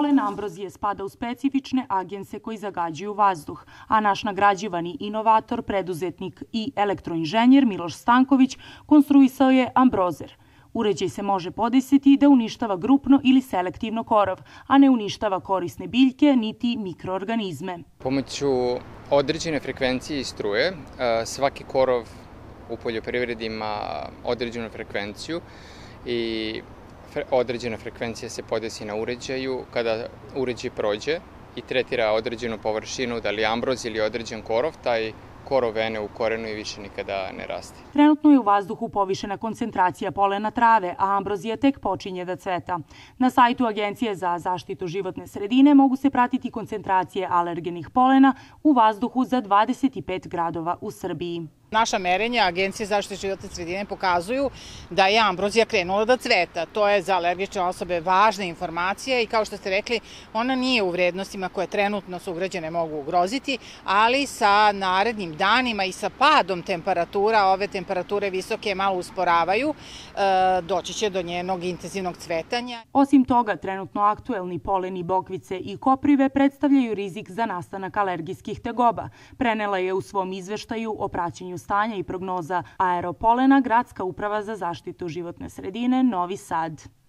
Polen ambrozije spada u specifične agense koji zagađuju vazduh, a naš nagrađivani inovator, preduzetnik i elektroinženjer Miloš Stanković konstruisao je ambrozer. Uređaj se može podesiti da uništava grupno ili selektivno korov, a ne uništava korisne biljke niti mikroorganizme. Pomoću određene frekvencije i struje svaki korov u poljoprivredi ima određenu frekvenciju i određena frekvencija se podesi na uređaju, kada uređaj prođe i tretira određenu površinu, da li ambroz ili određen korov, taj korov vene u korenu i više nikada ne raste. Trenutno je u vazduhu povišena koncentracija polena trave, a ambrozija tek počinje da cveta. Na sajtu Agencije za zaštitu životne sredine mogu se pratiti koncentracije alergenih polena u vazduhu za 25 gradova u Srbiji. Naša merenja Agencije zaštite životne sredine pokazuju da je ambrozija krenula da cveta. To je za alergične osobe važna informacija i kao što ste rekli, ona nije u vrednostima koje trenutno su ugrađene mogu ugroziti, ali sa narednim danima i sa padom temperatura, ove temperature visoke malo usporavaju, e, doći će do njenog intenzivnog cvetanja. Osim toga, trenutno aktuelni poleni bokvice i koprive predstavljaju rizik za nastanak alergijskih tegoba. Prenela je u svom izveštaju o praćenju stanja i prognoza aeropolena Gradska uprava za zaštitu životne sredine Novi Sad.